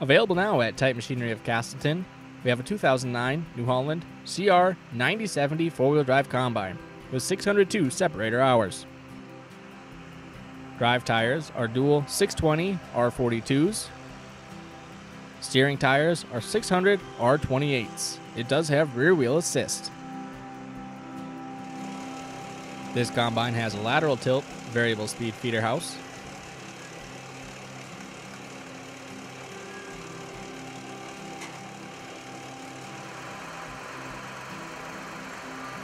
Available now at Titan Machinery of Casselton, we have a 2009 New Holland CR 9070 four wheel drive combine with 602 separator hours. Drive tires are dual 620 R42s. Steering tires are 600 R28s. It does have rear wheel assist. This combine has a lateral tilt variable speed feeder house.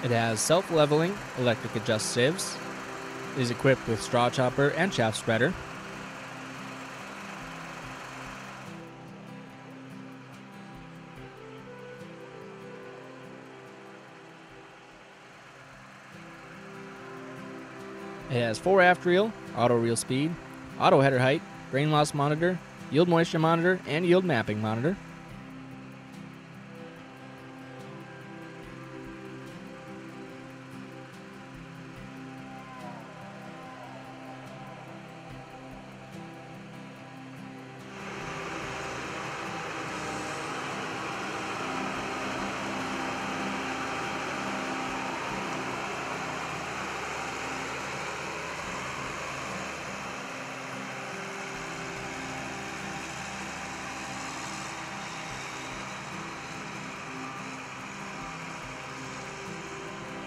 It has self-leveling electric adjust sieves, is equipped with straw chopper and chaff spreader. It has fore aft reel, auto reel speed, auto header height, grain loss monitor, yield moisture monitor, and yield mapping monitor.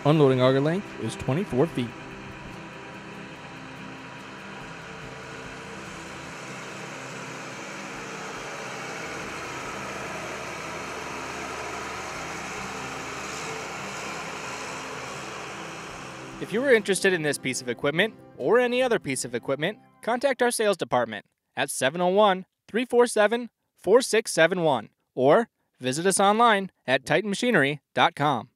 Unloading auger length is 24 feet. If you are interested in this piece of equipment or any other piece of equipment, contact our sales department at 701 347 4671 or visit us online at titanmachinery.com.